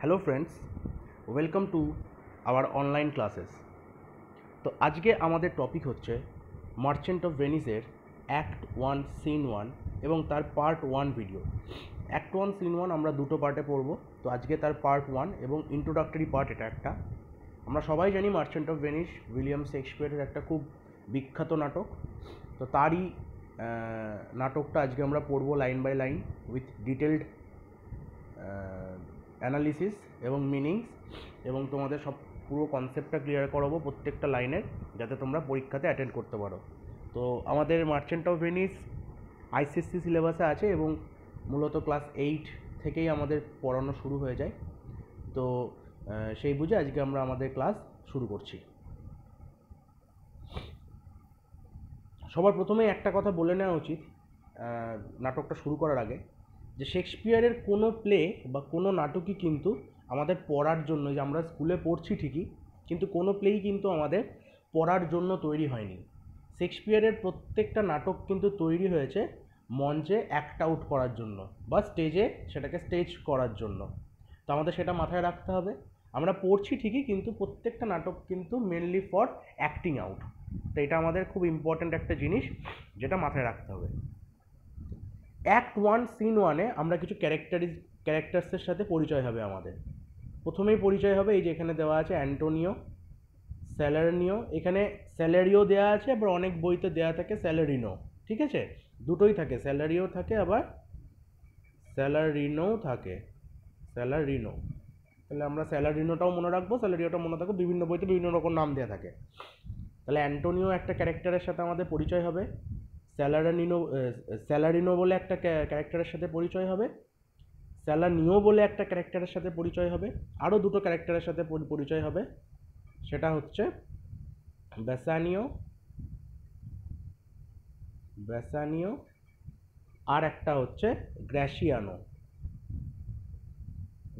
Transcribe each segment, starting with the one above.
Hello friends, welcome to our online classes. তো আজকে আমাদের টপিক হচ্ছে মার্চেন্ট অফ ভেনিসের অ্যাক্ট ওয়ান সিন ওয়ান এবং তার part one video. Act one scene one আমরা দুটো পার্টে পড়ব। তো আজকে তার পার্ট ওয়ান এবং ইন্ট্রোডাক্টরি পার্ট এটা একটা। আমরা সবাই জানি মার্চেন্ট অফ ভেনিস, উইলিয়াম শেক্সপিয়ারের একটা খুব বিখ্যাত নাটক। তো তারই নাটকটা আজকে আমরা পড়ব line by line with detailed analysis এবং মিনিংস এবং তোমাদের সব পুরো কনসেপ্টটা ক্লিয়ার করাবো প্রত্যেকটা লাইনের যাতে তোমরা পরীক্ষাতে অ্যাটেন্ড করতে পারো। তো আমাদের মার্চেন্ট অফ ভেনিস আইসিএসসি সিলেবাসে আছে এবং মূলত ক্লাস এইট থেকেই আমাদের পড়ানো শুরু হয়ে যায়। তো সেই বুঝে আজকে আমরা আমাদের ক্লাস শুরু করছি। সবার প্রথমেই একটা কথা বলে নেওয়া উচিত নাটকটা শুরু করার আগে। যে শেক্সপিয়ারের কোনো প্লে বা কোনো নাটকই কিন্তু আমাদের পড়ার জন্য, যে আমরা স্কুলে পড়ছি ঠিকই, কিন্তু কোনো প্লেই কিন্তু আমাদের পড়ার জন্য তৈরি হয়নি। শেক্সপিয়ারের প্রত্যেকটা নাটক কিন্তু তৈরি হয়েছে মঞ্চে অ্যাক্ট আউট করার জন্য বা স্টেজে সেটাকে স্টেজ করার জন্য। তো আমাদের সেটা মাথায় রাখতে হবে। আমরা পড়ছি ঠিকই, কিন্তু প্রত্যেকটা নাটক কিন্তু মেনলি ফর অ্যাক্টিং আউট তো এটা আমাদের খুব ইম্পর্ট্যান্ট একটা জিনিস, যেটা মাথায় রাখতে হবে। অ্যাক্ট ওয়ান সিন ওয়ানে আমরা কিছু ক্যারেক্টারিজ ক্যারেক্টার্সের সাথে পরিচয় হবে আমাদের। প্রথমেই পরিচয় হবে এই যে এখানে দেওয়া আছে অ্যান্টোনিও স্যালারিনিও এখানে স্যালারিও দেওয়া আছে, আবার অনেক বইতে দেওয়া থাকে স্যালারিনো ঠিক আছে? দুটোই থাকে স্যালারিও থাকে, আবার স্যালারিনোও থাকে স্যালারিনো তাহলে আমরা স্যালারিনোটাও মনে রাখব স্যালারিওটা মনে থাকব বিভিন্ন বইতে বিভিন্ন রকম নাম দেওয়া থাকে। তাহলে অ্যান্টোনিও একটা ক্যারেক্টারের সাথে আমাদের পরিচয় হবে। স্যালারিনো স্যালারিনো বলে একটা ক্যারেক্টারের সাথে পরিচয় হবে। স্যালানিও বলে একটা ক্যারেক্টারের সাথে পরিচয় হবে। আরও দুটো ক্যারেক্টারের সাথে পরিচয় হবে। সেটা হচ্ছে ব্যাসানিও ব্যাসানিও, আর একটা হচ্ছে গ্র্যাসিয়ানো।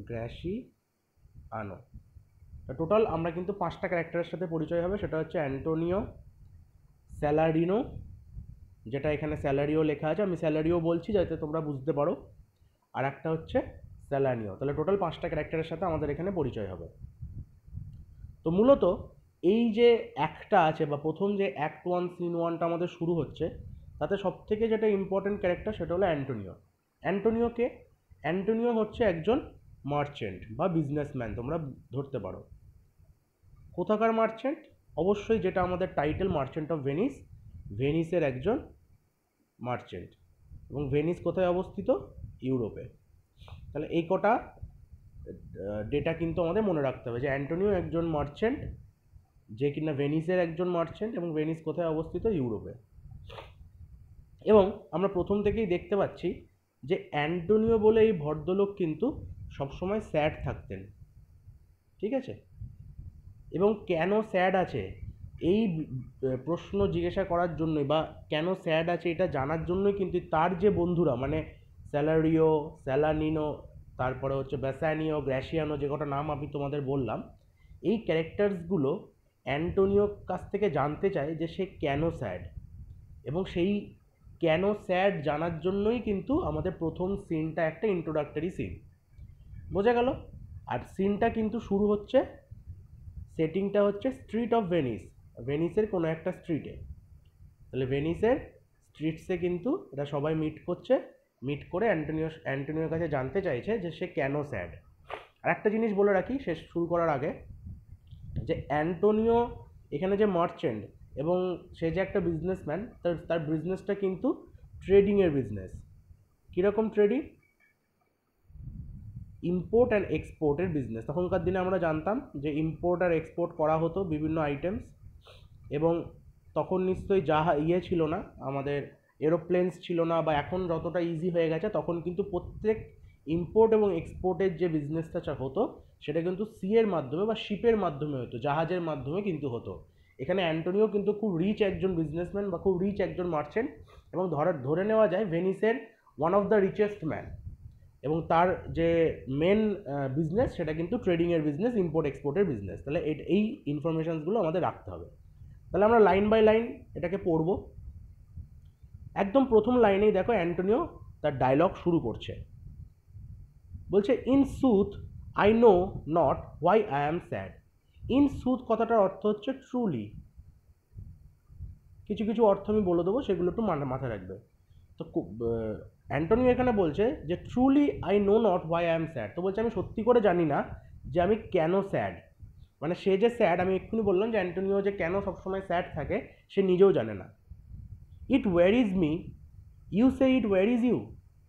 গ্র্যাসিয়ানো। টোটাল আমরা কিন্তু পাঁচটা ক্যারেক্টারের সাথে পরিচয় হবে। সেটা হচ্ছে অ্যান্টোনিও, স্যালারিনো যেটা এখানে স্যালারিও লেখা আছে, আমি স্যালারিও বলছি যাতে তোমরা বুঝতে পারো। আর একটা হচ্ছে স্যালানিও। তাহলে টোটাল পাঁচটা ক্যারেক্টারের সাথে আমাদের এখানে পরিচয় হবে। তো মূলত এই যে একটা আছে বা প্রথম যে অ্যাক্ট ওয়ান সিন ওয়ানটা আমাদের শুরু হচ্ছে, তাতে সবথেকে যেটা ইম্পর্টেন্ট ক্যারেক্টার সেটা হলো অ্যান্টোনিও। অ্যান্টোনিওকে অ্যান্টোনিও হচ্ছে একজন মার্চেন্ট বা বিজনেসম্যান তোমরা ধরতে পারো। কোথাকার মার্চেন্ট অবশ্যই যেটা আমাদের টাইটেল মার্চেন্ট অফ ভেনিস ভেনিসের একজন মার্চেন্ট। এবং ভেনিস কোথায় অবস্থিত? ইউরোপে। তাহলে এই কটা ডেটা কিন্তু আমাদের মনে রাখতে হবে যে অ্যান্টোনিও একজন মার্চেন্ট, যে কিনা ভেনিসের একজন মার্চেন্ট এবং ভেনিস কোথায় অবস্থিত? ইউরোপে। এবং আমরা প্রথম থেকেই দেখতে পাচ্ছি যে অ্যান্টোনিও বলে এই ভদ্রলোক কিন্তু সবসময় স্যাড থাকতেন। ঠিক আছে? এবং কেন স্যাড আছে? এই প্রশ্ন জিজ্ঞাসা করার জন্যই বা কেন স্যাড আছে এটা জানার জন্যই কিন্তু তার যে বন্ধুরা মানে স্যালারিও স্যালানিনো তারপরে হচ্ছে ব্যাসানিও গ্র্যাসিয়ানো যে কটা নাম আমি তোমাদের বললাম, এই ক্যারেক্টার্সগুলো অ্যান্টোনিওর কাছ থেকে জানতে চায় যে সে কেন স্যাড। এবং সেই কেন স্যাড জানার জন্যই কিন্তু আমাদের প্রথম সিনটা একটা ইন্ট্রোডাক্টরি সিন বোঝা গেল? আর সিনটা কিন্তু শুরু হচ্ছে সেটিংটা হচ্ছে স্ট্রিট অফ ভেনিস ভেনিসের কোনো একটা স্ট্রিটে তাহলে ভেনিসের স্ট্রিটসে কিন্তু এটা সবাই মিট করছে। মিট করে অ্যান্টোনিও অ্যান্টোনিওর কাছে জানতে চাইছে যে সে কেন স্যাড আর একটা জিনিস বলে রাখি শেষ শুরু করার আগে, যে অ্যান্টোনিও এখানে যে মার্চেন্ট এবং সে যে একটা বিজনেসম্যান তার তার বিজনেসটা কিন্তু ট্রেডিংয়ের বিজনেস কীরকম ট্রেডিং ইম্পোর্ট অ্যান্ড এক্সপোর্টের বিজনেস তখনকার দিনে আমরা জানতাম যে ইম্পোর্ট আর এক্সপোর্ট করা হতো বিভিন্ন আইটেমস এবং তখন নিশ্চয়ই যাহা ইয়ে ছিল না, আমাদের এরোপ্লেনস ছিল না বা এখন যতটা ইজি হয়ে গেছে, তখন কিন্তু প্রত্যেক ইম্পোর্ট এবং এক্সপোর্টের যে বিজনেসটা চা হতো, সেটা কিন্তু সিয়ের মাধ্যমে বা শিপের মাধ্যমে হতো, জাহাজের মাধ্যমে কিন্তু হতো। এখানে অ্যান্টোনিও কিন্তু খুব রিচ একজন বিজনেসম্যান বা খুব রিচ একজন মার্চেন্ট এবং ধরে ধরে নেওয়া যায় ভেনিসের one of the richest man এবং তার যে মেন বিজনেস সেটা কিন্তু ট্রেডিংয়ের বিজনেস ইম্পোর্ট এক্সপোর্টের বিজনেস তাহলে এই ইনফরমেশানসগুলো আমাদের রাখতে হবে। তাহলে আমরা লাইন বাই লাইন এটাকে পড়ব। একদম প্রথম লাইনেই দেখো অ্যান্টোনিও তার ডায়লগ শুরু করছে। বলছে in sooth I know not why I am sad in sooth কথাটার অর্থ হচ্ছে ট্রুলি কিছু কিছু অর্থ আমি বলে দেবো, সেগুলো একটু মাথায় রাখবে। তো অ্যান্টনিও এখানে বলছে যে truly I know not why I am sad তো বলছে, আমি সত্যি করে জানি না যে আমি কেন স্যাড মানে সে যে স্যাড আমি এক্ষুনি বললাম যে অ্যান্টোনিও যে কেন সবসময় স্যাড থাকে, সে নিজেও জানে না। It wearies me you say it wearies you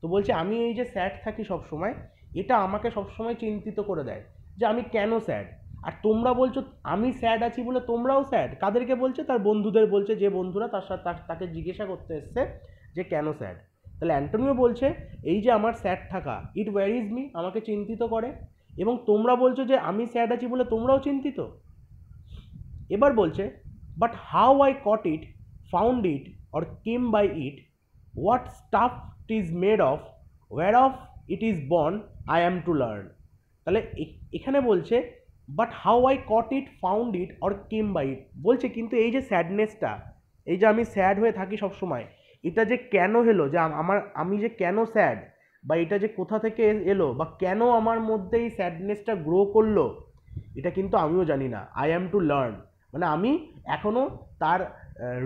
তো বলছে, আমি এই যে স্যাড থাকি সবসময়, এটা আমাকে সবসময় চিন্তিত করে দেয় যে আমি কেন স্যাড আর তোমরা বলছো, আমি স্যাড আছি বলে তোমরাও স্যাড কাদেরকে বলছে? তার বন্ধুদের বলছে, যে বন্ধুরা তার সাথে তাকে জিজ্ঞাসা করতে এসছে যে কেন স্যাড তাহলে অ্যান্টনিও বলছে, এই যে আমার স্যাড থাকা ইট ওয়ার ইজ মি আমাকে চিন্তিত করে। এবং তোমরা বলছো যে আমি স্যাড আছি বলে তোমরাও চিন্তিত। এবার বলছে but how I caught it found it or came by it what stuff it is made of whereof it is born I am to learn তাহলে এখানে বলছে but how I caught it found it or came by it বলছে কিন্তু এই যে স্যাডনেসটা এই যে আমি স্যাড হয়ে থাকি সবসময়, এটা যে কেন হলো, যে আমার, আমি যে কেন স্যাড বা এটা যে কোথা থেকে এলো বা কেন আমার মধ্যে এই স্যাডনেসটা গ্রো করল, এটা কিন্তু আমিও জানি না। আই অ্যাম টু লার্ন মানে আমি এখনও তার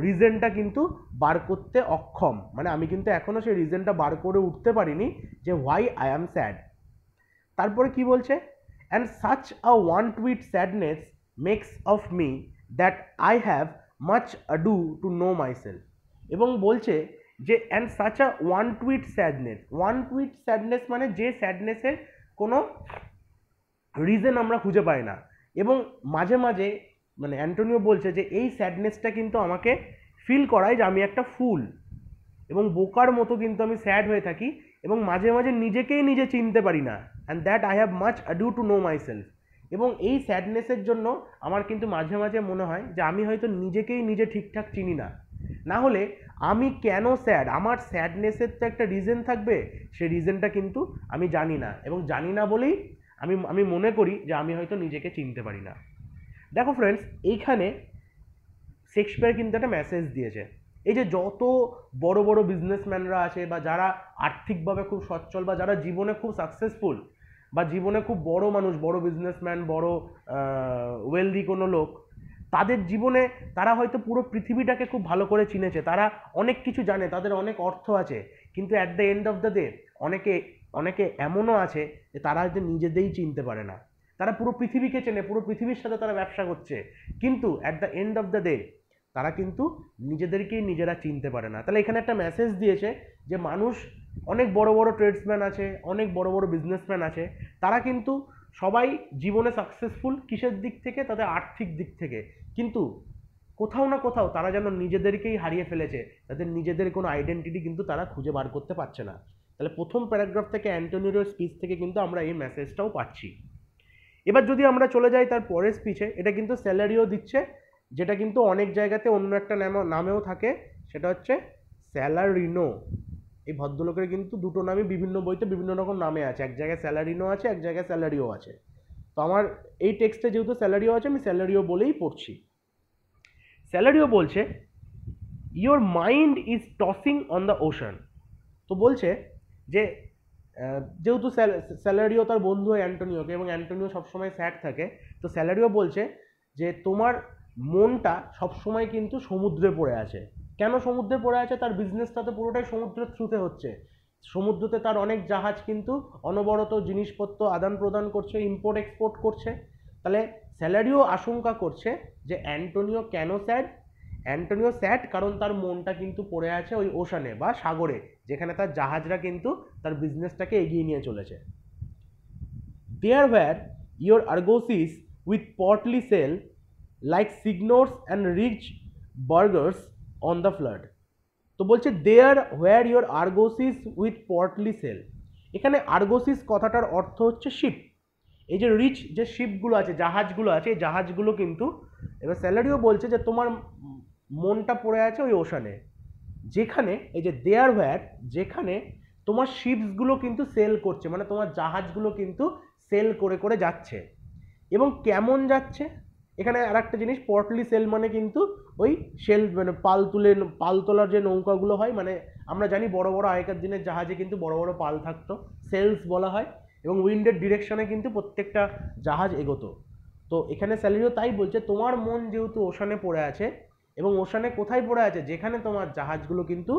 রিজনটা কিন্তু বার করতে অক্ষম। মানে আমি কিন্তু এখনও সেই রিজনটা বার করে উঠতে পারিনি যে হোয়াই আই অ্যাম স্যাড তারপরে কি বলছে? And such a want wit sadness makes of me that I have much ado to know myself এবং বলছে যে and such a want wit sadness want wit sadness মানে যে স্যাডনেসের কোনো রিজন আমরা খুঁজে পাই না। এবং মাঝে মাঝে মানে অ্যান্টোনিও বলছে যে, এই স্যাডনেসটা কিন্তু আমাকে ফিল করায় যে আমি একটা ফুল এবং বোকার মতো কিন্তু আমি স্যাড হয়ে থাকি এবং মাঝে মাঝে নিজেকেই নিজে চিনতে পারি না। And that I have much ado to know myself এবং এই স্যাডনেসের জন্য আমার কিন্তু মাঝে মাঝে মনে হয় যে, আমি হয়তো নিজেকেই নিজে ঠিকঠাক চিনি না। না হলে আমি কেন স্যাড আমার স্যাডনেসের তো একটা রিজন থাকবে। সেই রিজনটা কিন্তু আমি জানি না। এবং জানি না বলেই আমি আমি মনে করি যে আমি হয়তো নিজেকে চিনতে পারি না। দেখো ফ্রেন্ডস এইখানে শেক্সপিয়ার কিন্তু একটা মেসেজ দিয়েছে। এই যে যত বড় বড় বিজনেসম্যানরা আছে বা যারা আর্থিকভাবে খুব সচ্ছল বা যারা জীবনে খুব সাকসেসফুল বা জীবনে খুব বড় মানুষ, বড় বিজনেসম্যান বড় ওয়েলদি কোনো লোক তাদের জীবনে তারা হয়তো পুরো পৃথিবীটাকে খুব ভালো করে চিনেছে, তারা অনেক কিছু জানে, তাদের অনেক অর্থ আছে, কিন্তু at the end of the day অনেকে অনেকে এমনও আছে যে তারা হয়তো নিজেদেরই চিনতে পারে না। তারা পুরো পৃথিবীকে চেনে, পুরো পৃথিবীর সাথে তারা ব্যবসা করছে, কিন্তু at the end of the day তারা কিন্তু নিজেদেরকেই নিজেরা চিনতে পারে না। তাহলে এখানে একটা মেসেজ দিয়েছে যে মানুষ, অনেক বড় বড় ট্রেডসম্যান আছে, অনেক বড় বড় বিজনেসম্যান আছে, তারা কিন্তু সবাই জীবনে সাকসেসফুল কিসের দিক থেকে? তাদের আর্থিক দিক থেকে। কিন্তু কোথাও না কোথাও তারা যেন নিজেদেরকেই হারিয়ে ফেলেছে। তাদের নিজেদের কোনো আইডেন্টিটি কিন্তু তারা খুঁজে বার করতে পারছে না। তাহলে প্রথম প্যারাগ্রাফ থেকে অ্যান্টোনিওর স্পিচ থেকে কিন্তু আমরা এই মেসেজটাও পাচ্ছি। এবার যদি আমরা চলে যাই তার পরের স্পিচে এটা কিন্তু স্যালারিও দিচ্ছে, যেটা কিন্তু অনেক জায়গাতে অন্য একটা নামে, নামেও থাকে, সেটা হচ্ছে স্যালারিনো এই ভদ্রলোকের কিন্তু দুটো নামই বিভিন্ন বইতে বিভিন্ন রকম নামে আছে। এক জায়গায় স্যালারিনো আছে, এক জায়গায় স্যালারিও আছে। তো আমার এই টেক্সটে যেহেতু স্যালারিও আছে, আমি স্যালারিও বলেই পড়ছি। স্যালারিও বলছে your mind is tossing on the ocean তো বলছে যে যেহেতু স্যালারিও তার বন্ধু হয় অ্যান্টোনিওকে এবং অ্যান্টোনিও সবসময় স্যাড থাকে, তো স্যালারিও বলছে যে, তোমার মনটা সবসময় কিন্তু সমুদ্রে পড়ে আছে। কেন সমুদ্রে পড়ে আছে? তার বিজনেসটা তো পুরোটাই সমুদ্রের থ্রুতে হচ্ছে। সমুদ্রতে তার অনেক জাহাজ কিন্তু অনবরত জিনিসপত্র আদান প্রদান করছে ইম্পোর্ট এক্সপোর্ট করছে। তাহলে স্যালারিও আশঙ্কা করছে যে অ্যান্টোনিও কেন স্যাড অ্যান্টোনিও স্যাড কারণ তার মনটা কিন্তু পড়ে আছে ওই ওশানে বা সাগরে, যেখানে তার জাহাজরা কিন্তু তার বিজনেসটাকে এগিয়ে নিয়ে চলেছে। There where your argosies with portly sail like signiors and rich burghers on the flood তো বলছে there where your argosies with portly sail এখানে আর্গোসিস কথাটার অর্থ হচ্ছে শিপ এই যে রিচ যে শিপগুলো আছে, জাহাজগুলো আছে, এই জাহাজগুলো কিন্তু, এবার স্যালারিও বলছে যে তোমার মনটা পড়ে আছে ওই ওশানে যেখানে, এই যে দেয়ার হোয়ার যেখানে তোমার শিপসগুলো কিন্তু সেল করছে মানে তোমার জাহাজগুলো কিন্তু সেল করে করে যাচ্ছে। এবং কেমন যাচ্ছে? এখানে আর একটা জিনিস পটলি সেল মানে কিন্তু ওই সেল মানে পাল তুলে, পাল তোলার যে নৌকাগুলো হয় মানে আমরা জানি বড় বড় আগেকার দিনের জাহাজে কিন্তু বড় বড় পাল থাকতো সেলস বলা হয়, এবং উইন্ডের ডিরেকশনে কিন্তু প্রত্যেকটা জাহাজ এগোতো। তো এখানে স্যালারিও তাই বলছে, তোমার মন যেহেতু ওশানে পড়ে আছে, এবং ওশানে কোথায় পড়ে আছে, যেখানে তোমার জাহাজগুলো কিন্তু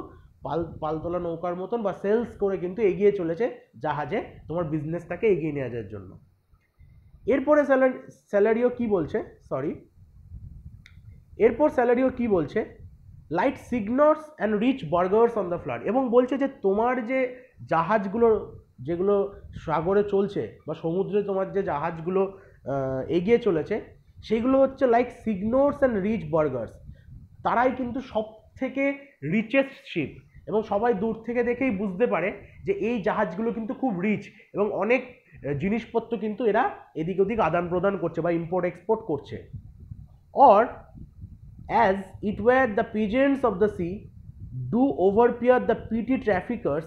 পাল পালতোলা নৌকার মতন বা সেলস করে কিন্তু এগিয়ে চলেছে জাহাজে, তোমার বিজনেসটাকে এগিয়ে নিয়ে যাওয়ার জন্য। এরপরে স্যালারি, স্যালারিও কি বলছে? সরি এরপর স্যালারিও কি বলছে? Like signiors and rich burghers on the flood এবং বলছে যে তোমার যে জাহাজগুলো, যেগুলো সাগরে চলছে বা সমুদ্রে তোমার যে জাহাজগুলো এগিয়ে চলেছে, সেগুলো হচ্ছে like signiors and rich burghers তারাই কিন্তু সব থেকে রিচেস্ট শিপ এবং সবাই দূর থেকে দেখেই বুঝতে পারে যে এই জাহাজগুলো কিন্তু খুব রিচ এবং অনেক জিনিসপত্র কিন্তু এরা এদিক ওদিক আদান প্রদান করছে বা ইম্পোর্ট এক্সপোর্ট করছে। Or as it were the pageants of the sea do overpeer the petty traffickers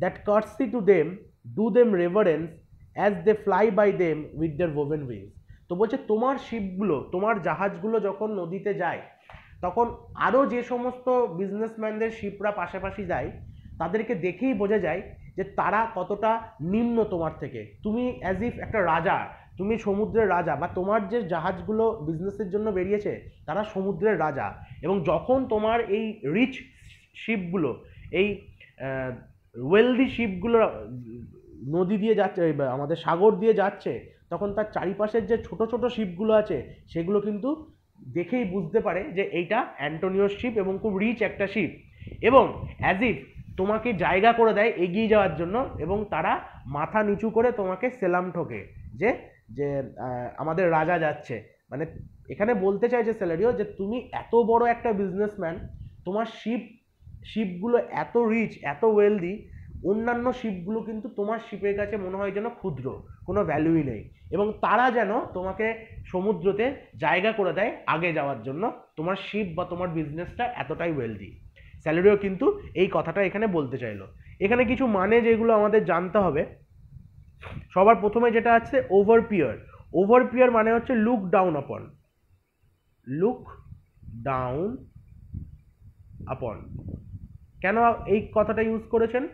that curtsy to them do them reverence as they fly by them with their woven wings তো বলছে, তোমার শিপগুলো, তোমার জাহাজগুলো যখন নদীতে যায়, তখন আরও যে সমস্ত বিজনেসম্যানদের শিপরা পাশাপাশি যায়, তাদেরকে দেখেই বোঝা যায় যে তারা কতটা নিম্ন তোমার থেকে। তুমি অ্যাজ ইফ একটা রাজা, তুমি সমুদ্রের রাজা বা তোমার যে জাহাজগুলো বিজনেসের জন্য বেরিয়েছে, তারা সমুদ্রের রাজা। এবং যখন তোমার এই রিচ শিপগুলো এই ওয়েলদি শিপগুলো নদী দিয়ে যাচ্ছে আমাদের সাগর দিয়ে যাচ্ছে, তখন তার চারিপাশের যে ছোট ছোট শিপগুলো আছে, সেগুলো কিন্তু দেখেই বুঝতে পারে যে এইটা অ্যান্টোনিওর শিপ এবং খুব রিচ একটা শিপ এবং অ্যাজ ইফ তোমাকে জায়গা করে দেয় এগিয়ে যাওয়ার জন্য এবং তারা মাথা নিচু করে তোমাকে সেলাম ঠোকে, যে যে আমাদের রাজা যাচ্ছে। মানে এখানে বলতে চাইছে স্যালারিও যে, তুমি এত বড় একটা বিজনেসম্যান তোমার শিপ শিপগুলো এত রিচ এত ওয়েলদি অন্যান্য শিপগুলো কিন্তু তোমার শিপের কাছে মনে হয় যেন ক্ষুদ্র, কোনো ভ্যালুই নেই। এবং তারা যেন তোমাকে সমুদ্রতে জায়গা করে দেয় আগে যাওয়ার জন্য, তোমার শিপ বা তোমার বিজনেসটা এতটাই ওয়েলদি স্যালারিও কিন্তু এই কথাটা এখানে বলতে চাইলো। এখানে কিছু মানে যেগুলো আমাদের জানতে হবে, সবার প্রথমে যেটা আছে ওভার পিয়ার ওভার পিয়ার মানে হচ্ছে look down upon look down upon কেন এই কথাটা ইউজ করেছেন?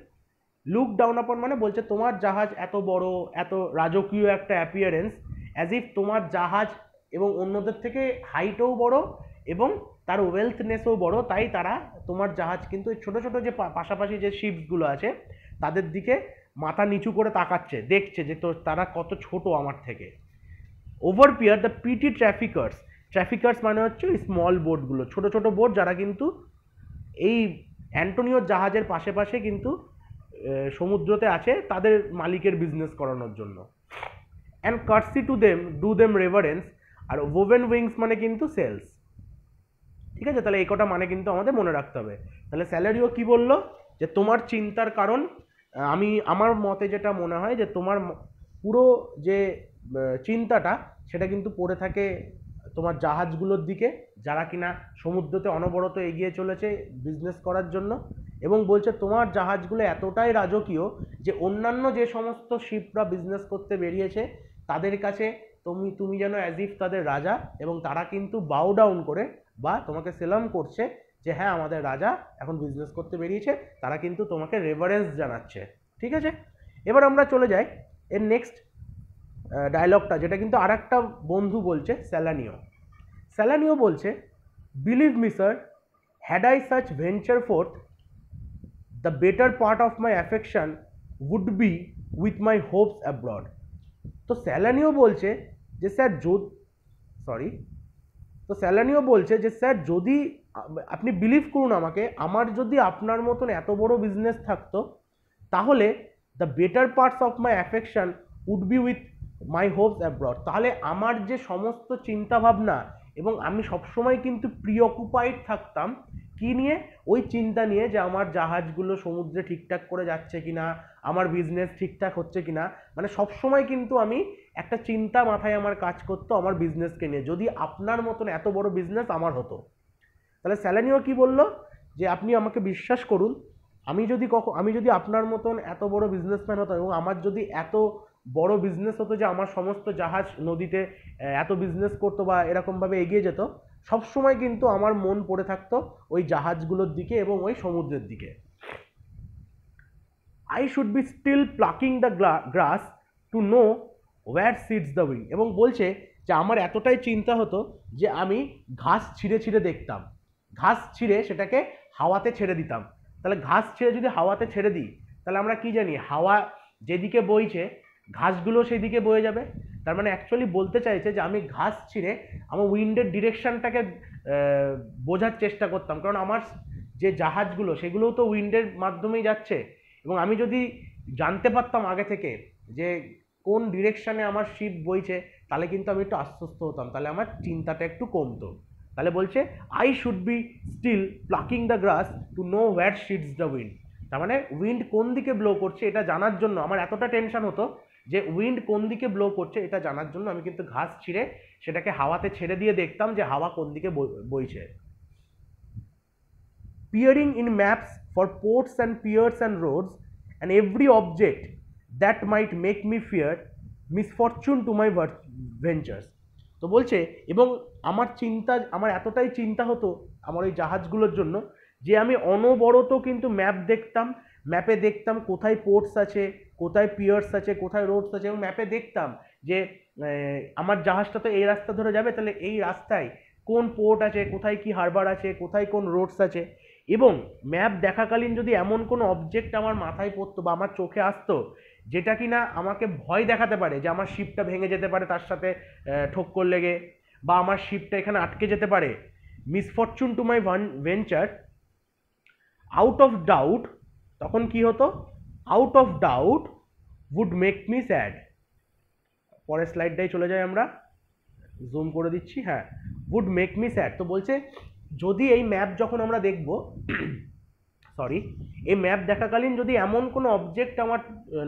লুক ডাউন আপন মানে বলছে তোমার জাহাজ এত বড়, এত রাজকীয় একটা অ্যাপিয়ারেন্স অ্যাজ ইফ তোমার জাহাজ এবং অন্যদের থেকে হাইটও বড় এবং তার ওয়েলথনেসও বড়, তাই তারা তোমার জাহাজ, কিন্তু ছোটো ছোটো যে পাশাপাশি যে শিপসগুলো আছে, তাদের দিকে মাথা নিচু করে তাকাচ্ছে, দেখছে যে তো তারা কত ছোট আমার থেকে। Overpeer the petty traffickers traffickers মানে হচ্ছে স্মল বোটগুলো ছোট ছোট বোট যারা কিন্তু এই অ্যান্টোনিওর জাহাজের পাশে পাশে কিন্তু সমুদ্রতে আছে, তাদের মালিকের বিজনেস করানোর জন্য। And curtsy to them do them reverence R woven wings মানে কিন্তু সেলস ঠিক আছে? তাহলে এই কটা মানে কিন্তু আমাদের মনে রাখতে হবে। তাহলে স্যালারিও কি বলল? যে তোমার চিন্তার কারণ আমি, আমার মতে যেটা মনে হয় যে তোমার পুরো যে চিন্তাটা, সেটা কিন্তু পড়ে থাকে তোমার জাহাজগুলোর দিকে, যারা কিনা সমুদ্রতে অনবরত এগিয়ে চলেছে বিজনেস করার জন্য। এবং বলছে তোমার জাহাজগুলো এতটাই রাজকীয় যে অন্যান্য যে সমস্ত শিপরা বিজনেস করতে বেরিয়েছে, তাদের কাছে তুমি তুমি যেন অ্যাজ ইফ তাদের রাজা এবং তারা কিন্তু বাউ ডাউন করে বা তোমাকে সেলাম করছে যে হ্যাঁ আমাদের রাজা এখন বিজনেস করতে বেরিয়েছে, তারা কিন্তু তোমাকে রেভারেন্স জানাচ্ছে। ঠিক আছে? এবার আমরা চলে যাই এর নেক্সট ডায়লগটা যেটা কিন্তু আর বন্ধু বলছে স্যালানিও স্যালানিও বলছে believe me sir had I such venture forth the better part of my affection would be with my hopes abroad তো স্যালানিও বলছে যে, স্যার যদি সরি তো স্যালানিও বলছে যে, স্যার, যদি আপনি বিলিভ করুন আমাকে, আমার যদি আপনার মতন এত বড় বিজনেস থাকতো, তাহলে the better parts of my affection would be with my hopes abroad তাহলে আমার যে সমস্ত চিন্তা ভাবনা এবং আমি সবসময় কিন্তু প্রিঅকুপাইড থাকতাম, কি নিয়ে? ওই চিন্তা নিয়ে যে, আমার জাহাজগুলো সমুদ্রে ঠিকঠাক করে যাচ্ছে কিনা, আমার বিজনেস ঠিকঠাক হচ্ছে কিনা মানে সবসময় কিন্তু আমি একটা চিন্তা মাথায় আমার কাজ করতো আমার বিজনেসকে নিয়ে। যদি আপনার মতন এত বড় বিজনেস আমার হতো। তাহলে স্যালানিও কি বলল? যে আপনি আমাকে বিশ্বাস করুন, আমি যদি কখন আমি যদি আপনার মতন এত বড় বিজনেসম্যান হতাম এবং আমার যদি এত বড় বিজনেস হতো যে আমার সমস্ত জাহাজ নদীতে এত বিজনেস করতো বা এরকমভাবে এগিয়ে যেত সব সময় কিন্তু আমার মন পড়ে থাকতো ওই জাহাজগুলোর দিকে এবং ওই সমুদ্রের দিকে। I should be still plucking the grass to know where sits the wind এবং বলছে যে আমার এতটাই চিন্তা হতো যে আমি ঘাস ছিঁড়ে ছিঁড়ে দেখতাম। ঘাস ছিঁড়ে সেটাকে হাওয়াতে ছেড়ে দিতাম। তাহলে ঘাস ছিঁড়ে যদি হাওয়াতে ছেড়ে দিই, তাহলে আমরা কি জানি? হাওয়া যেদিকে বইছে, ঘাসগুলো সেদিকে বয়ে যাবে। তার মানে অ্যাকচুয়ালি বলতে চাইছে যে আমি ঘাস ছিঁড়ে আমার উইন্ডের ডিরেকশনটাকে বোঝার চেষ্টা করতাম। কারণ আমার যে জাহাজগুলো, সেগুলোও তো উইন্ডের মাধ্যমেই যাচ্ছে। এবং আমি যদি জানতে পারতাম আগে থেকে যে কোন ডিরেকশনে আমার শিপ বইছে, তাহলে কিন্তু আমি একটু আশ্বস্ত হতাম। তাহলে আমার চিন্তাটা একটু কমতো। তাহলে বলছে I should be still plucking the grass to know where sits the wind তার মানে উইন্ড কোন দিকে ব্লো করছে এটা জানার জন্য আমার এতটা টেনশন হতো যে উইন্ড কোন দিকে ব্লো করছে এটা জানার জন্য আমি কিন্তু ঘাস ছিঁড়ে সেটাকে হাওয়াতে ছেড়ে দিয়ে দেখতাম যে, হাওয়া কোন দিকে বই- বইছে। Peering in maps for ports and piers and roads and every object that might make me fear misfortune to my ventures. তো বলছে, এবং আমার চিন্তা, আমার এতটাই চিন্তা হতো আমার ওই জাহাজগুলোর জন্য যে আমি অনবরত কিন্তু ম্যাপ দেখতাম ম্যাপে দেখতাম কোথায় পোর্টস আছে, কোথায় পিয়ার্স আছে, কোথায় রোডস আছে এবং ম্যাপে দেখতাম যে আমার জাহাজটা তো এই রাস্তা ধরে যাবে, তাহলে এই রাস্তায় কোন পোর্ট আছে, কোথায় কি হারবার আছে, কোথায় কোন রোডস আছে? এবং ম্যাপ দেখাকালীন যদি এমন কোনো অবজেক্ট আমার মাথায় পড়তো বা আমার চোখে আসতো যেটা কিনা আমাকে ভয় দেখাতে পারে যে আমার শিপটা ভেঙে যেতে পারে তার সাথে ঠক্কর লেগে বা আমার শিপটা এখানে আটকে যেতে পারে। Misfortune to my venture out of doubt তখন কি হতো? Out of doubt would make me sad পরের স্লাইডটাই চলে যাই আমরা। জুম করে দিচ্ছি হ্যাঁ। উড মেক মি স্যাড তো বলছে, যদি এই ম্যাপ যখন আমরা দেখব সরি এই ম্যাপ দেখাকালীন যদি এমন কোনো অবজেক্ট আমার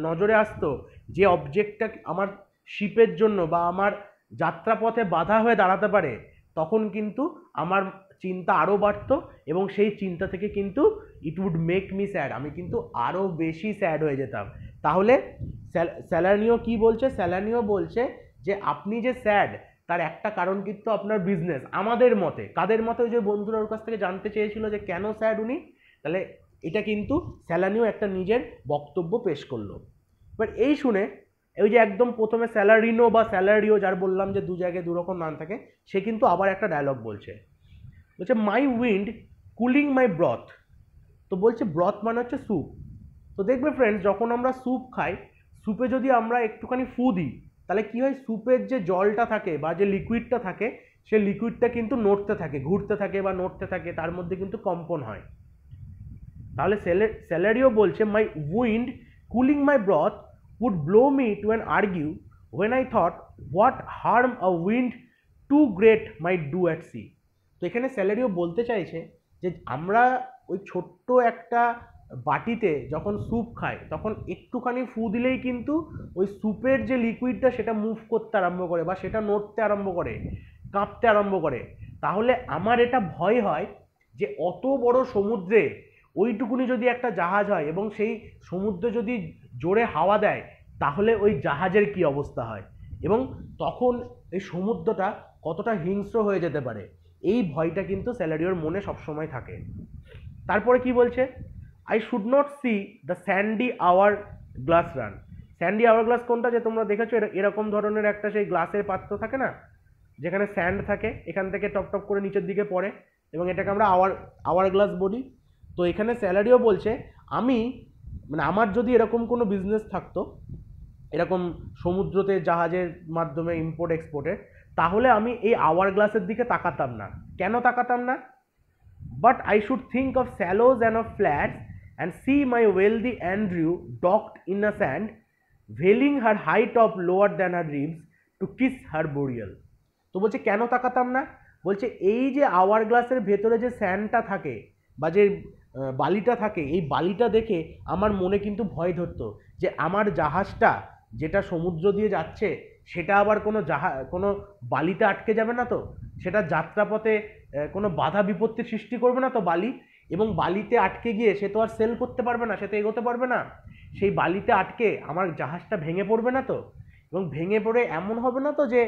নজরে আসতো, যে অবজেক্টটা আমার শিপের জন্য বা আমার যাত্রাপথে বাধা হয়ে দাঁড়াতে পারে, তখন কিন্তু আমার চিন্তা আরও বাড়তো এবং সেই চিন্তা থেকে কিন্তু it would make me sad আমি কিন্তু আরও বেশি স্যাড হয়ে যেতাম। তাহলে স্যালানিও কি বলছে? স্যালানিও বলছে যে আপনি যে স্যাড তার একটা কারণ কিন্তু আপনার বিজনেস আমাদের মতে। কাদের মতে? ওই যে বন্ধুরা ওর কাছ থেকে জানতে চেয়েছিল যে কেন স্যাড উনি? তাহলে এটা কিন্তু স্যালানিও একটা নিজের বক্তব্য পেশ করল। এবার এই শুনে ওই যে একদম প্রথমে স্যালারিনো বা স্যালারিও যার বললাম যে দু জায়গায় দু রকম নাম থাকে, সে কিন্তু আবার একটা ডায়লগ বলছে। বলছে my wind cooling my broth তো বলছে ব্রথ মানে হচ্ছে স্যুপ তো দেখবে ফ্রেন্ডস যখন আমরা স্যুপ খাই স্যুপে যদি আমরা একটুখানি ফু দিই, তাহলে কী হয়? স্যুপের যে জলটা থাকে বা যে লিকুইডটা থাকে, সে লিকুইডটা কিন্তু নড়তে থাকে, ঘুরতে থাকে বা নড়তে থাকে, তার মধ্যে কিন্তু কম্পন হয়। তাহলে স্যালারিও বলছে my wind cooling my broth would blow me to an ague when I thought what harm a wind too great might do at sea তো এখানে স্যালারিও বলতে চাইছে যে, আমরা ওই ছোট্ট একটা বাটিতে যখন স্যুপ খাই, তখন একটুখানি ফু দিলেই কিন্তু ওই স্যুপের যে লিকুইডটা সেটা মুভ করতে আরম্ভ করে বা সেটা নড়তে আরম্ভ করে, কাঁপতে আরম্ভ করে। তাহলে আমার এটা ভয় হয় যে, অত বড় সমুদ্রে ওইটুকুনি যদি একটা জাহাজ হয় এবং সেই সমুদ্র যদি জোরে হাওয়া দেয়, তাহলে ওই জাহাজের কি অবস্থা হয়? এবং তখন এই সমুদ্রটা কতটা হিংস্র হয়ে যেতে পারে? এই ভয়টা কিন্তু স্যালারিওর মনে সবসময় থাকে। তারপরে কি বলছে? I should not see the sandy hourglass run sandy hourglass কোনটা যে তোমরা দেখেছ? এর- এরকম ধরনের একটা সেই গ্লাসের পাত্র থাকে না? যেখানে স্যান্ড থাকে, এখান থেকে টপ টপ করে নিচের দিকে পড়ে এবং এটাকে আমরা আওয়ার আওয়ার গ্লাস বলি। তো এখানে স্যালারিও বলছে, আমি মানে আমার যদি এরকম কোনো বিজনেস থাকতো, এরকম সমুদ্রতে জাহাজের মাধ্যমে ইম্পোর্ট এক্সপোর্টের তাহলে আমি এই আওয়ার গ্লাসের দিকে তাকাতাম না। কেন তাকাতাম না? But I should think of shallows and of flats and see my wealthy Andrew docked in a sand vailing her height of lower than her ribs to kiss her burial তো বলছে, কেন তাকাতাম না? বলছে, এই যে আওয়ার গ্লাসের ভেতরে যে স্যান্ডটা থাকে, বা যে বালিটা থাকে, এই বালিটা দেখে আমার মনে কিন্তু ভয় ধরতো যে আমার জাহাজটা যেটা সমুদ্র দিয়ে যাচ্ছে, সেটা আবার কোনো জাহা, কোনো বালিতে আটকে যাবে না তো? সেটা যাত্রাপথে কোনো বাধা বিপত্তির সৃষ্টি করবে না তো বালি? এবং বালিতে আটকে গিয়ে সে তো আর সেল করতে পারবে না, সে তো এগোতে পারবে না। সেই বালিতে আটকে আমার জাহাজটা ভেঙে পড়বে না তো? এবং ভেঙে পড়ে এমন হবে না তো যে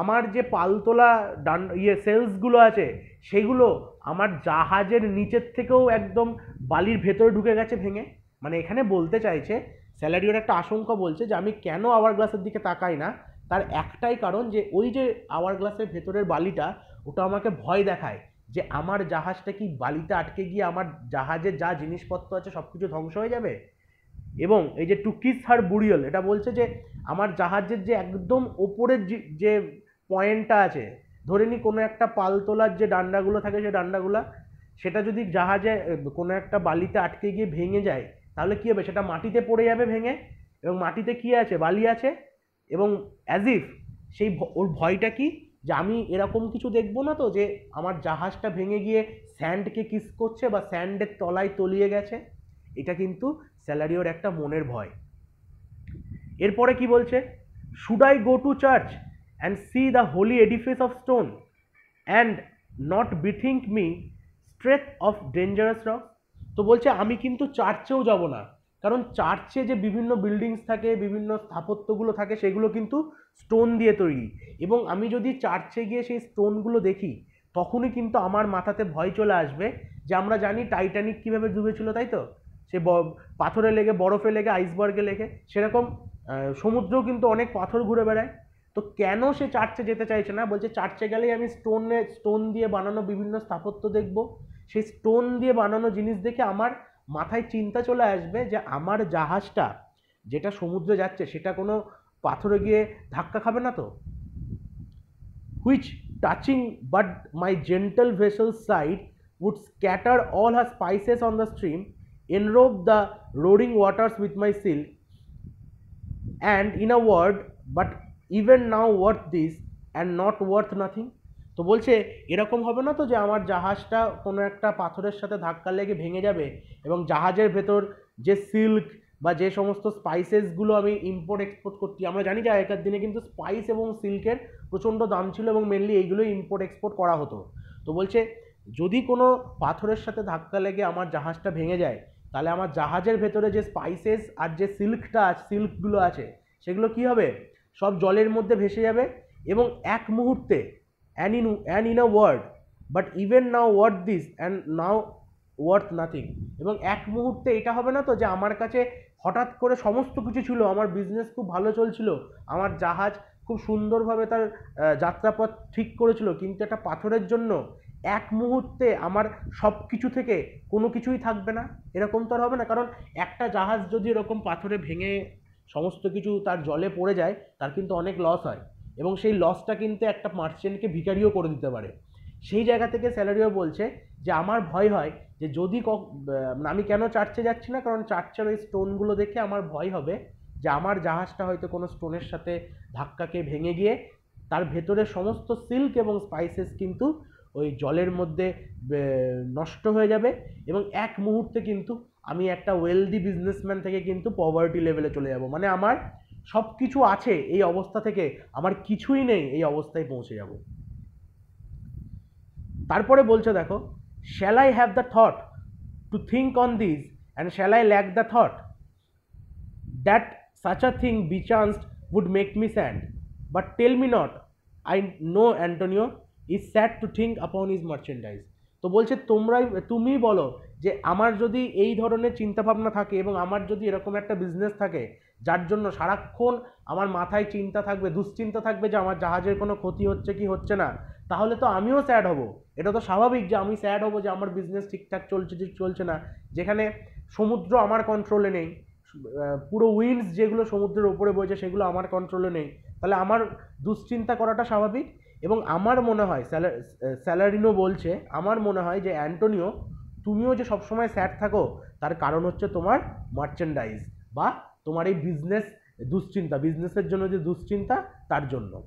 আমার যে পালতোলা ডান ইয়ে সেলসগুলো আছে, সেগুলো আমার জাহাজের নিচের থেকেও একদম বালির ভেতরে ঢুকে গেছে ভেঙে। মানে এখানে বলতে চাইছে, স্যালারিওর একটা আশঙ্কা বলছে যে আমি কেন আওয়ার গ্লাসের দিকে তাকাই না? তার একটাই কারণ যে ওই যে আওয়ার গ্লাসের ভেতরের বালিটা, ওটা আমাকে ভয় দেখায় যে আমার জাহাজটা কি বালিতে আটকে গিয়ে আমার জাহাজের যা জিনিসপত্র আছে সব কিছু ধ্বংস হয়ে যাবে? এবং এই যে টুকিস হার বুড়িয়ল, এটা বলছে যে আমার জাহাজের যে একদম ওপরের যে পয়েন্টটা আছে। ধরে নি কোনো একটা পাল তোলার যে ডান্ডাগুলো থাকে সেই ডান্ডাগুলো, সেটা যদি জাহাজে কোনো একটা বালিতে আটকে গিয়ে ভেঙে যায়, তাহলে কী হবে? সেটা মাটিতে পড়ে যাবে ভেঙে। এবং মাটিতে কী আছে? বালি আছে। এবং অ্যাজ ইফ সেই ওর ভয়টা কি? যে আমি এরকম কিছু দেখব না তো যে আমার জাহাজটা ভেঙে গিয়ে স্যান্ডকে কিস করছে বা স্যান্ডের তলায় তলিয়ে গেছে। এটা কিন্তু স্যালারিওর একটা মনের ভয়। এরপরে কি বলছে? Should I go to church and see the holy edifice of stone and not bethink me straight of dangerous rock তো বলছে, আমি কিন্তু চার্চেও যাব না। কারণ চার্চে যে বিভিন্ন বিল্ডিংস থাকে, বিভিন্ন স্থাপত্যগুলো থাকে, সেগুলো কিন্তু স্টোন দিয়ে তৈরি। এবং আমি যদি চার্চে গিয়ে সেই স্টোনগুলো দেখি, তখনই কিন্তু আমার মাথাতে ভয় চলে আসবে যে আমরা জানি টাইটানিক কীভাবে ডুবেছিল, তাই তো? সে পাথরে লেগে, বরফে লেগে আইসবার্গে লেগে, সেরকম সমুদ্রেও কিন্তু অনেক পাথর ঘুরে বেড়ায়। তো কেন সে চার্চে যেতে চাইছে না? বলছে চার্চে গেলেই আমি স্টোনে স্টোন দিয়ে বানানো বিভিন্ন স্থাপত্য দেখব। সেই স্টোন দিয়ে বানানো জিনিস দেখে আমার মাথায় চিন্তা চলে আসবে যে আমার জাহাজটা যেটা সমুদ্রে যাচ্ছে সেটা কোনো পাথরে গিয়ে ধাক্কা খাবে না তো? Which touching but my gentle vessel side would scatter all her spices on the stream, enrobe the roaring waters with my silk, and in a word, but even now worth this and not worth nothing তো বলছে, এরকম হবে না তো যে আমার জাহাজটা কোনো একটা পাথরের সাথে ধাক্কা লেগে ভেঙে যাবে এবং জাহাজের ভেতর যে সিল্ক বা যে সমস্ত স্পাইসেসগুলো আমি ইম্পোর্ট এক্সপোর্ট করছি, আমরা জানি যে আগেকার দিনে কিন্তু স্পাইস এবং সিল্কের প্রচণ্ড দাম ছিল এবং মেনলি এইগুলোই ইম্পোর্ট এক্সপোর্ট করা হতো। তো বলছে, যদি কোনো পাথরের সাথে ধাক্কা লেগে আমার জাহাজটা ভেঙে যায়, তাহলে আমার জাহাজের ভেতরে যে স্পাইসেস আর যে সিল্কটা সিল্কগুলো আছে, সেগুলো কি হবে? সব জলের মধ্যে ভেসে যাবে এবং এক মুহূর্তে and in and in a word but even now word this and now worth nothing এবং এক মুহূর্তে এটা হবে না তো যে আমার কাছে হঠাৎ করে সমস্ত কিছু ছিল, আমার বিজনেস খুব ভালো চলছিল, আমার জাহাজ খুব সুন্দরভাবে তার যাত্রাপথ ঠিক করেছিল, কিন্তু একটা পাথরের জন্য এক মুহূর্তে আমার সব কিছু থেকে কোনো কিছুই থাকবে না, এরকম তো আর হবে না। কারণ একটা জাহাজ যদি এরকম পাথরে ভেঙে সমস্ত কিছু তার জলে পড়ে যায়, তার কিন্তু অনেক লস হয়। এবং সেই লসটা কিন্তু একটা মার্চেন্টকে ভিকারিও করে দিতে পারে। সেই জায়গা থেকে স্যালারিও বলছে যে, আমার ভয় হয় যে, যদি আমি কেন চার্চে যাচ্ছি না? কারণ চার্চের ওই স্টোনগুলো দেখে আমার ভয় হবে যে, আমার জাহাজটা হয়তো কোনো স্টোনের সাথে ধাক্কাকে ভেঙে গিয়ে তার ভেতরে সমস্ত সিল্ক এবং স্পাইসেস কিন্তু ওই জলের মধ্যে নষ্ট হয়ে যাবে। এবং এক মুহূর্তে কিন্তু আমি একটা ওয়েলদি বিজনেসম্যান থেকে কিন্তু পভার্টি লেভেলে চলে যাব মানে আমার সব কিছু আছে এই অবস্থা থেকে আমার কিছুই নেই এই অবস্থায় পৌঁছে যাব তারপরে বলছে দেখো shall I have the thought to think on this and shall I lack the thought that such a thing bechanced would make me sad. But tell me not, I know Antonio is sad to think upon his merchandise. তো বলছে, তোমরাই, তুমি বলো যে আমার যদি এই ধরনের চিন্তাভাবনা থাকে এবং আমার যদি এরকম একটা বিজনেস থাকে, যার জন্য সারাক্ষণ আমার মাথায় চিন্তা থাকবে, দুশ্চিন্তা থাকবে যে আমার জাহাজের কোনো ক্ষতি হচ্ছে কি হচ্ছে না, তাহলে তো আমিও স্যাড হব। এটা তো স্বাভাবিক যে আমি স্যাড হব যে আমার বিজনেস ঠিকঠাক চলছে চলছে না। যেখানে সমুদ্র আমার কন্ট্রোলে নেই পুরো উইন্ডস যেগুলো সমুদ্রের ওপরে বইছে সেগুলো আমার কন্ট্রোলে নেই। তাহলে আমার দুশ্চিন্তা করাটা স্বাভাবিক? এবং আমার মনে হয়, স্যালা- স্যালারিনো বলছে, আমার মনে হয় যে অ্যান্টোনিও, তুমিও যে সবসময় স্যাড থাকো, তার কারণ হচ্ছে তোমার মার্চেন্ডাইজ বা তোমার এই বিজনেস দুশ্চিন্তা বিজনেসের জন্য যে দুশ্চিন্তা, তার জন্য।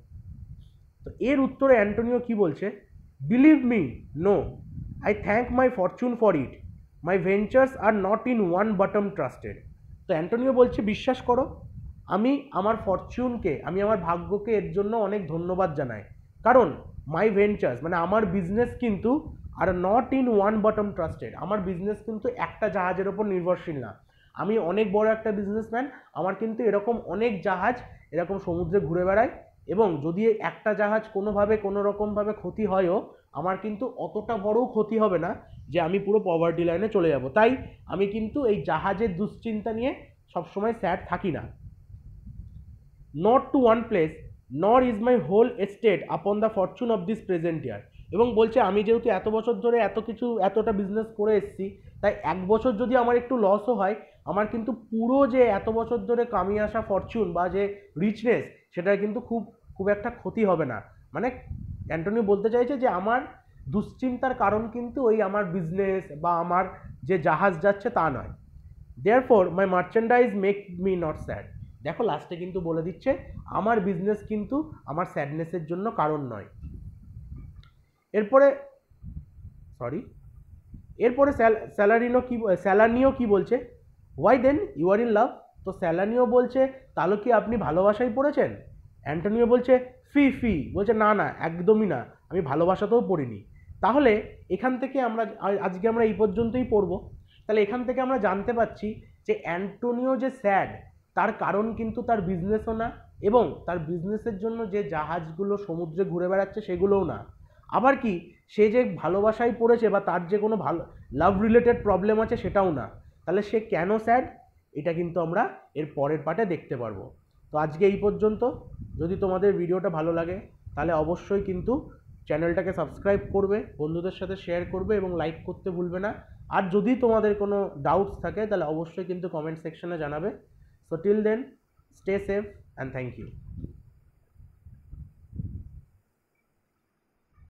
তো এর উত্তরে অ্যান্টোনিও কি বলছে? Believe me no I thank my fortune for it my ventures are not in one bottom trusted তো অ্যান্টোনিও বলছে, বিশ্বাস করো, আমি আমার ফরচুনকে আমি আমার ভাগ্যকে এর জন্য অনেক ধন্যবাদ জানাই। কারণ মাই ভেঞ্চার্স মানে আমার বিজনেস কিন্তু are not in one bottom trusted আমার বিজনেস কিন্তু একটা জাহাজের ওপর নির্ভরশীল না। আমি অনেক বড় একটা বিজনেসম্যান আমার কিন্তু এরকম অনেক জাহাজ এরকম সমুদ্রে ঘুরে বেড়ায় এবং যদি একটা জাহাজ কোনোভাবে কোনো রকমভাবে ক্ষতি হয়ও, আমার কিন্তু অতটা বড়ও ক্ষতি হবে না যে আমি পুরো পভার্টি লাইনে চলে যাব। তাই আমি কিন্তু এই জাহাজের দুশ্চিন্তা নিয়ে সবসময় স্যাড থাকি না। Not to one place nor is my whole estate upon the fortune of this present year এবং বলছে, আমি যেহেতু এত বছর ধরে এত কিছু, এতটা বিজনেস করে এসেছি, তাই এক বছর যদি আমার একটু লসও হয়, আমার কিন্তু পুরো যে এত বছর ধরে কামিয়ে আসা ফরচুন বা যে রিচনেস সেটার কিন্তু খুব খুব একটা ক্ষতি হবে না। মানে অ্যান্টনি বলতে চাইছে যে, আমার দুশ্চিন্তার কারণ কিন্তু ওই আমার বিজনেস বা আমার যে জাহাজ যাচ্ছে তা নয়। Therefore my merchandise make me not sad দেখো লাস্টে কিন্তু বলে দিচ্ছে, আমার বিজনেস কিন্তু আমার স্যাডনেসের জন্য কারণ নয়। এরপরে সরি এরপরে স্যালারিনো কি স্যালানিও কি বলছে? Why then you are in love তো স্যালানিও বলছে, তাহলে কি আপনি ভালোবাসায় পড়েছেন? অ্যান্টনিও বলছে, ফি ফি, বলছে, না না, একদমই না, আমি ভালোবাসাতেও পড়িনি। তাহলে এখান থেকে আমরা আজকে আমরা এই পর্যন্তই পড়ব। তাহলে এখান থেকে আমরা জানতে পারছি যে অ্যান্টোনিও যে স্যাড তার কারণ কিন্তু তার বিজনেসও না এবং তার বিজনেসের জন্য যে জাহাজগুলো সমুদ্রে ঘুরে বেড়াচ্ছে সেগুলোও না। আবার কি, সে যে ভালোবাসায় পড়েছে বা তার যে কোনো ভালো লাভ রিলেটেড প্রবলেম আছে সেটাও না। তাহলে সে কেন স্যাড এটা কিন্তু আমরা এর পরের পার্টে দেখতে পারব। তো আজকে এই পর্যন্ত। যদি তোমাদের ভিডিওটা ভালো লাগে, তাহলে অবশ্যই কিন্তু চ্যানেলটাকে সাবস্ক্রাইব করবে, বন্ধুদের সাথে শেয়ার করবে এবং লাইক করতে ভুলবে না। আর যদি তোমাদের কোনো ডাউটস থাকে, তাহলে অবশ্যই কিন্তু কমেন্ট সেকশনে জানাবে। So till then stay safe and thank you.